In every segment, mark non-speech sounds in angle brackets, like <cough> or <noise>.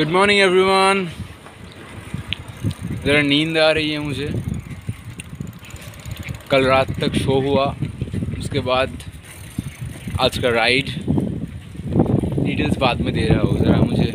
Good morning everyone ज़रा नींद आ रही है मुझे। कल रात तक शो हुआ। उसके बाद आज का राइड डिटेल्स बाद में दे रहा हूँ ज़रा मुझे।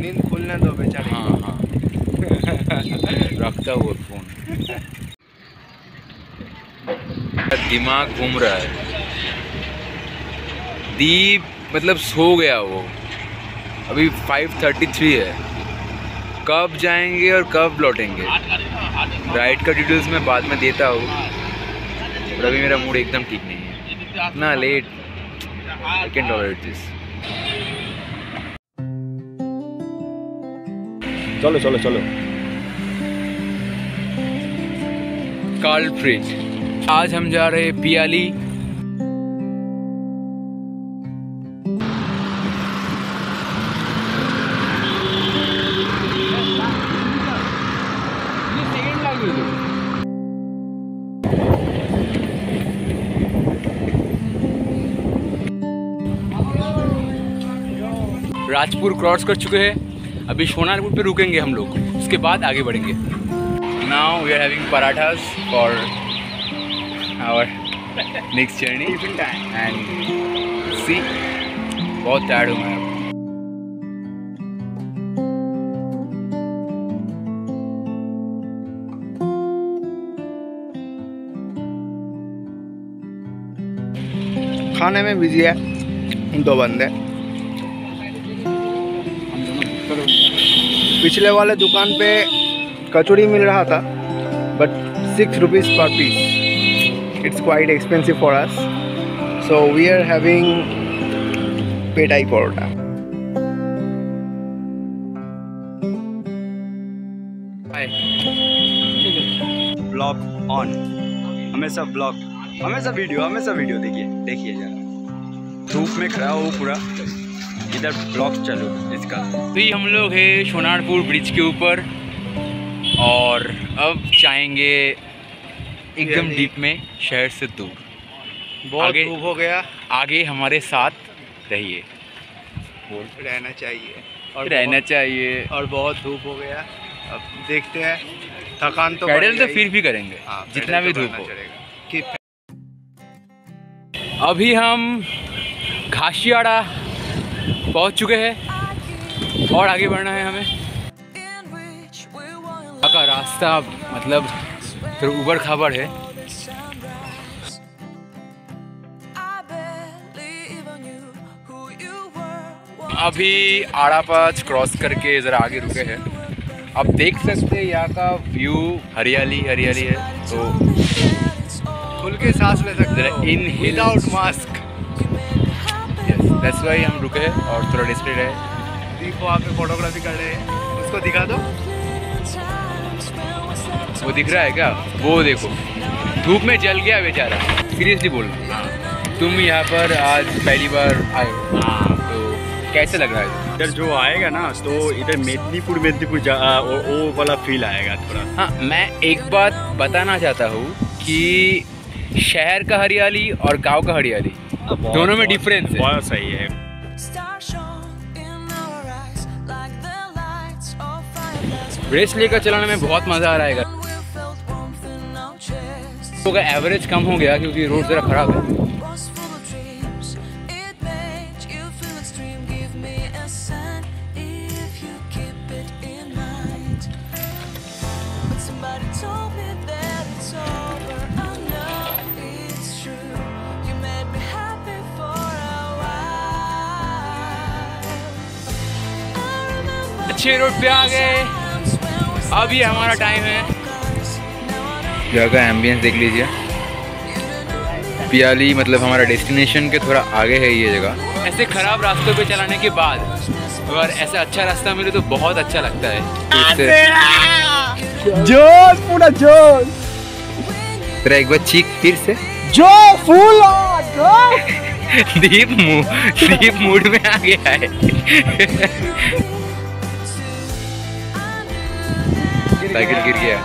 नींद खुलने दो बेचारे। हाँ हाँ। <laughs> रखता हुआ फ़ोन दिमाग घूम रहा है। दीप मतलब सो गया वो। अभी 5:33 है। कब जाएँगे और कब लौटेंगे? राइड का डिटेल्स मैं बाद में देता हूँ। और अभी मेरा मूड एकदम ठीक नहीं है। इतना late I can tolerate this चलो चलो चलो। कार्ल फ्रिज आज हम जा रहे हैं पियाली। राजपुर क्रॉस कर चुके हैं। अभी सोनारपुर पे रुकेंगे हम लोग। उसके बाद आगे बढ़ेंगे। Now we are having parathas for our next journey and see बहुत टायर्ड हूँ मैं खाने में बिज़ी है। दो बंदे पिछले वाले दुकान पे कचौड़ी मिल रहा था but six rupees per piece it's quite expensive for us so we are having पेटाई parotta blog on हमेशा ब्लॉग हमेशा वीडियो हमेशा वीडियो देखिए देखिए जरा। धूप में खड़ा हो पूरा। इधर ब्लॉग चलो इसका? अभी हम लोग हैं सोनारपुर ब्रिज के ऊपर और अब जाएँगे एकदम डीप में शहर से दूर। बहुत आगे- धूप हो गया। आगे हमारे साथ रहिए। रहना चाहिए। और रहना चाहिए। और बहुत धूप हो गया। अब देखते हैं। थकान तो पैडल तो फिर भी करेंगे हाँ, जितना भी तो धूप करना हो अभी हम घासियाड़ा पहुँच चुके हैं और आगे बढ़ना है हमें। का रास्ता मतलब फिर उबड़ खाबड़ है। अभी आड़ा पाँच क्रॉस करके ज़रा आगे रुके हैं। आप देख सकते हैं यहाँ का व्यू हरियाली हरियाली है तो खुल के सांस ले सकते हो। Inhale. Without mask that's why हम रुके और थोड़ा डिस्प्ले रहे। दीप वहाँ पे फोटोग्राफी कर रहे हैं। उसको दिखा दो। वो दिख रहा है क्या? वो देखो। धूप में जल गया बेचारा सीरियसली बोल हूँ। तुम यहाँ पर आज पहली बार आए हो। तो कैसे लग रहा है? इधर जो आएगा ना तो इधर मेदनीपुर मेदनीपुर वो, वाला फील आएगा थोड़ा। हाँ मैं एक बात बताना चाहता हूँ कि शहर का हरियाली और गाँव का हरियाली दोनों में डिफरेंस है। बहुत सही है। रेस लेकर चलाने में बहुत मज़ा आ रहा है एवरेज कम हो गया क्योंकि रोड ज़रा ख़राब है। अच्छे रोड पे आ गए। ये हमारा टाइम है। जगह का एम्बियंस देख लीजिए। पियाली मतलब हमारा डेस्टिनेशन के थोड़ा आगे है ये जगह। ऐसे खराब रास्तों पे चलाने के बाद अगर ऐसा अच्छा रास्ता मिले तो बहुत अच्छा लगता है। जोश पूरा जोश। तेरा एक बार चीख फिर से। जो फुल दीप मू दीप मूड में आ गया है। साइकिल गिर गया।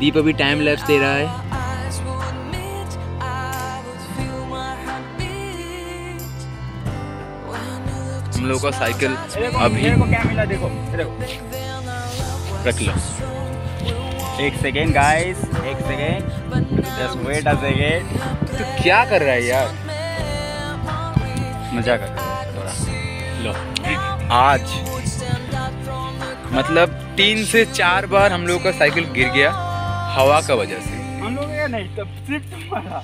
दीप अभी टाइम लैप्स दे रहा है। हम लोगों का साइकिल अभी क्या देखो। रख लो। एक सेकेंड गाइस एक second just wait a second तो क्या कर रहा है यार? मज़ा कर थोड़ा लो। आज मतलब तीन से चार बार हम लोग का साइकिल गिर गया हवा का वजह से। हम लोग नहीं तब सिर्फ़ तुम्हारा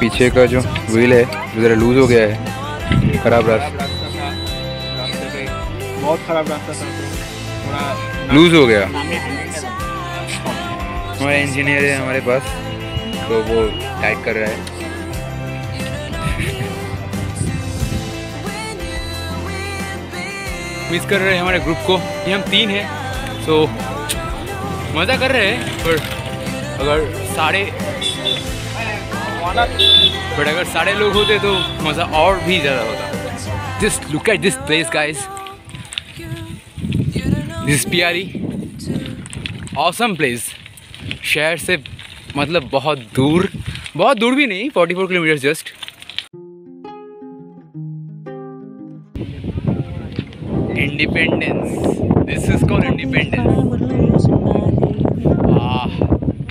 पीछे का जो व्हील है वो जरा लूज हो गया है खराब रास्ता। बहुत खराब रास्ता था। तो थोड़ा लूज हो गया। हमारा इंजीनियर है हमारे पास तो वो टाइट कर रहा है। मिस कर रहे हैं हमारे ग्रुप को। ये हम तीन हैं सो मज़ा कर रहे हैं पर अगर सारे बट अगर सारे लोग होते तो मज़ा और भी ज़्यादा होता। Just look at this place guys this Piyari awesome place शहर से मतलब बहुत दूर बहुत दूर भी नहीं 44 kilometre just independence this is called independence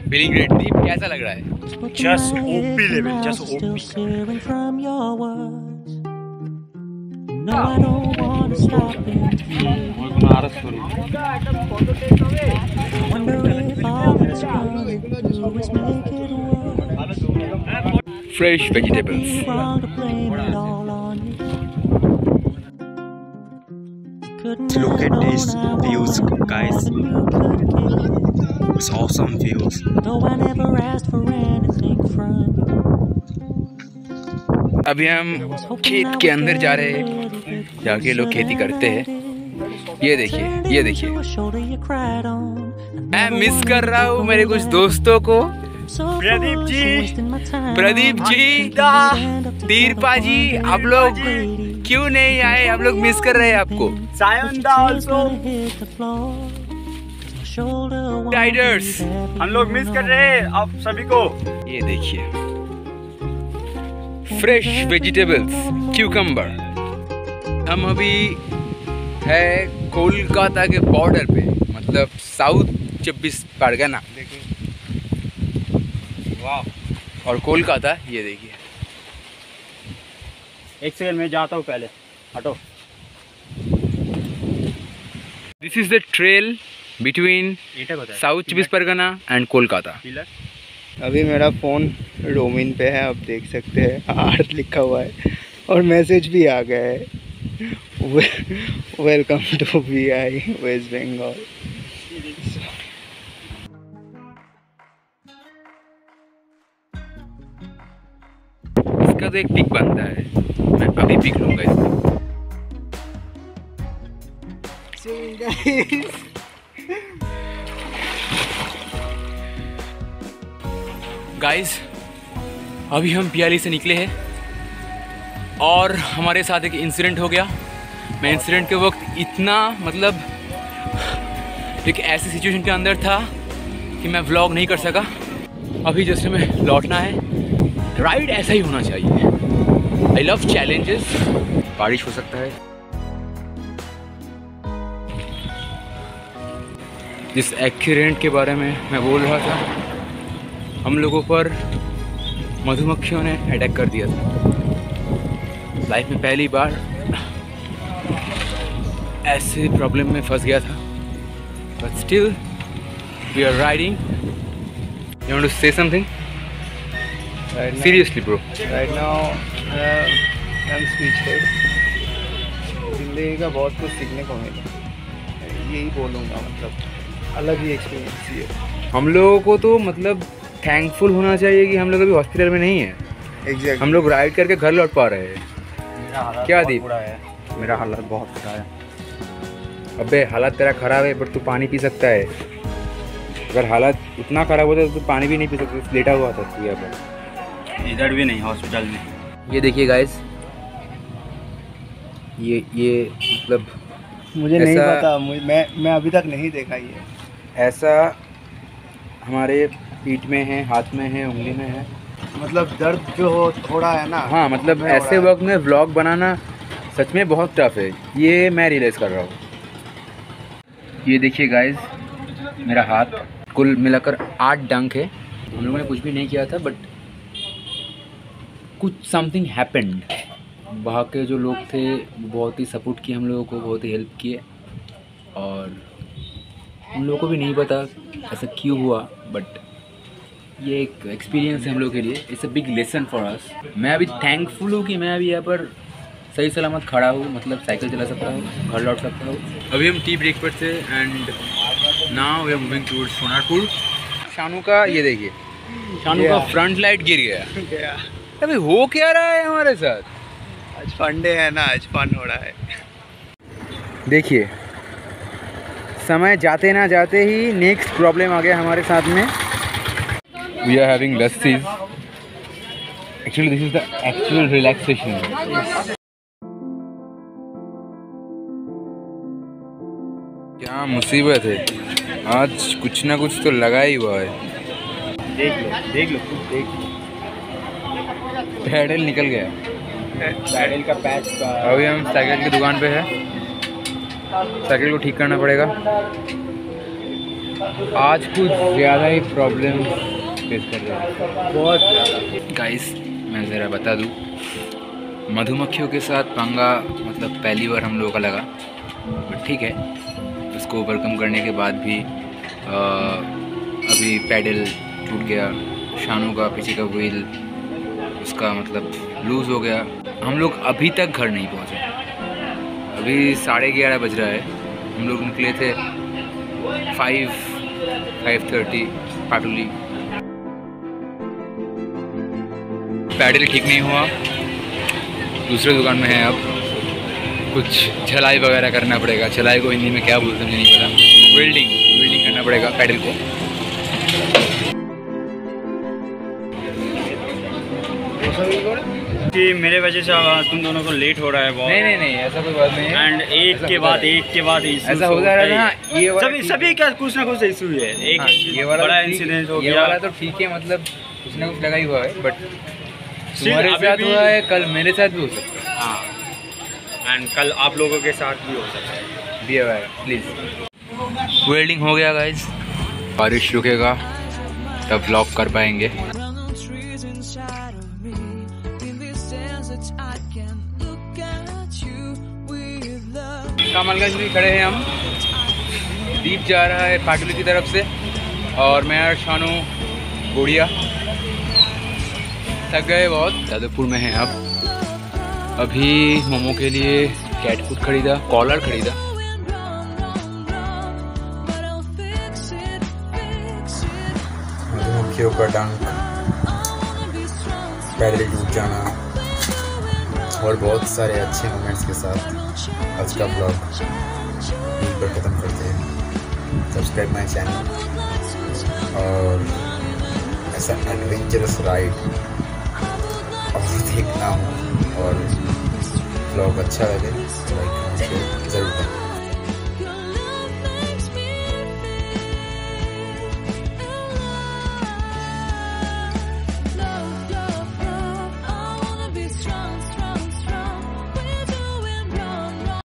feeling great Deep कैसा लग रहा है? Just OP level, just OP. No, I don't wanna stop wonder if all make it. Fresh vegetables. Look at these views, guys. It's awesome views. Though I never asked for anything from you. अभी हम खेत के अंदर जा रहे हैं जाके लोग खेती करते हैं। ये देखिए ये देखिए। मैं मिस कर रहा हूँ मेरे कुछ दोस्तों को। प्रदीप जी। प्रदीप जी तीरपा जी आप लोग क्यों नहीं आए? हम लोग मिस कर रहे हैं आपको. राइडर्स हम लोग मिस कर रहे हैं आप सभी को। ये देखिए। फ्रेश वेजिटेबल्स क्यूकम्बर हम अभी है कोलकाता के बॉर्डर पे मतलब साउथ चब्बीस परगना वाह और कोलकाता ये देखिए। एक सेकंड मैं जाता हूँ पहले। हटो। This is the trail between South चब्बीस Pargana and Kolkata. अभी मेरा फ़ोन रोमिन पे है आप देख सकते हैं आर्ट लिखा हुआ है और मैसेज भी आ गया है। Welcome to V I West Bengal. इसका तो एक पिक बनता है। मैं अभी पिक लूँगा इसका। गाइस अभी हम पियाली से निकले हैं और हमारे साथ एक इंसिडेंट हो गया। मैं इंसिडेंट के वक्त इतना मतलब एक ऐसी सिचुएशन के अंदर था कि मैं व्लॉग नहीं कर सका। अभी जैसे हमें लौटना है। राइड ऐसा ही होना चाहिए। आई लव चैलेंजेस बारिश हो सकता है। जिस एक्सीडेंट के बारे में मैं बोल रहा था। हम लोगों पर मधुमक्खियों ने अटैक कर दिया था। लाइफ में पहली बार ऐसे प्रॉब्लम में फंस गया था। But still we are riding you want to say something Right now, seriously bro right now uh, I'm speechless. ज़िंदगी का बहुत कुछ सीखने को मिला। यही बोलूँगा मतलब अलग ही एक्सपीरियंस ये हम लोगों को तो मतलब थैंकफुल होना चाहिए कि हम लोग अभी हॉस्पिटल में नहीं है। एग्जैक्ट हम लोग राइड करके घर लौट पा रहे हैं। क्या दीप? है। मेरा हालत बहुत बुरा है। अबे हालत तेरा खराब है पर तू पानी पी सकता है। अगर हालत उतना खराब होता तो तू पानी भी नहीं पी सकता लेटा हुआ था तू पर। इधर भी नहीं हॉस्पिटल में। ये देखिए गाइस ये ये मतलब मुझे नहीं पता मैं मैं अभी तक नहीं देखा ये। ऐसा हमारे पीठ में है हाथ में है उंगली में है। मतलब दर्द जो हो थोड़ा है ना? हाँ मतलब ऐसे वक्त में व्लॉग बनाना सच में बहुत टफ है। ये मैं रियलाइज़ कर रहा हूँ। ये देखिए गाइज़ मेरा हाथ कुल मिलाकर आठ डंक है। हम लोगों ने कुछ भी नहीं किया था बट कुछ समथिंग हैपेंड वहाँ के जो लोग थे बहुत ही सपोर्ट किए हम लोगों को बहुत ही हेल्प किए। और उन लोगों को भी नहीं पता ऐसा क्यों हुआ बट ये एक एक्सपीरियंस है हम लोग के लिए। It's a big lesson for us मैं अभी थैंकफुल हूँ कि मैं अभी यहाँ पर सही सलामत खड़ा हूँ मतलब साइकिल चला सकता हूँ घर लौट सकता हूँ। अभी हम टी ब्रेक पर थे and now we are moving towards Sonarpur Shanu का ये देखिए। शानू का फ्रंट लाइट गिर गया। गया अभी हो क्या रहा है हमारे साथ? आज फंडे है ना आज फन हो रहा है। देखिए समय जाते ना जाते ही नेक्स्ट प्रॉब्लम आ गया हमारे साथ में। We are having lassis actually this is the actual relaxation क्या मुसीबत है? आज कुछ ना कुछ तो लगा ही हुआ है। देख लो देख लो खुद देख लो। पैडल निकल गया। पैडल का पैच का। अभी हम साइकिल की दुकान पे है। साइकिल को ठीक करना पड़ेगा। आज कुछ ज़्यादा ही प्रॉब्लम फेस कर रहे बहुत गाइस मैं ज़रा बता दूँ मधुमक्खियों के साथ पंगा मतलब पहली बार हम लोगों का लगा। बट ठीक है उसको ओवरकम करने के बाद भी आ, अभी पैडल टूट गया शानों का पीछे का व्हील उसका मतलब लूज़ हो गया। हम लोग अभी तक घर नहीं पहुँचे। अभी साढ़े ग्यारह बज रहा है। हम लोग निकले थे five five thirty Patuli. Pedal ठीक नहीं हुआ। दूसरे दुकान में है अब। कुछ छलाई वगैरह करना पड़ेगा। छलाई को हिंदी में क्या बोलते हैं मुझे नहीं पता। वेल्डिंग वेल्डिंग करना पड़ेगा पैडल को। कि मेरे वजह से तुम दोनों को लेट हो रहा है बहुत। नहीं नहीं नहीं ऐसा कोई बात नहीं। है एंड एक के बाद एक के बाद ऐसा होता होता रहता है ना ये सभी सभी का कुछ ना कुछ इशू है। एक हाँ, ये वाला बड़ा इंसिडेंट हो। गया ये वाला तो ठीक है मतलब कुछ ना कुछ लगा ही हुआ है बट तुम्हारे साथ भी- हुआ है कल मेरे साथ भी हो सकता हाँ। एंड कल आप लोगों के साथ भी हो सकता है। है बी अवेयर प्लीज़ वेल्डिंग हो गया गाइस बारिश रुकेगा तब ब्लॉक कर पाएँगे. कमलगंज में खड़े हैं हम। दीप जा रहा है पाटुली की तरफ़ से। और मैं और शानू गुड़िया। थक गए बहुत। जादवपुर में हैं अब अभी मोमो के लिए कैट फ़ूड खरीदा कॉलर खरीदा. मधुमक्खियों का डंक. पैदल टूट जाना। और बहुत सारे अच्छे मोमेंट्स के साथ आज का ब्लॉग यहीं पर ख़त्म करते हैं। सब्सक्राइब माई चैनल और ऐसा एडवेंचरस राइड सीखना हो और ब्लॉग अच्छा लगे तो लाइक ज़रूर करें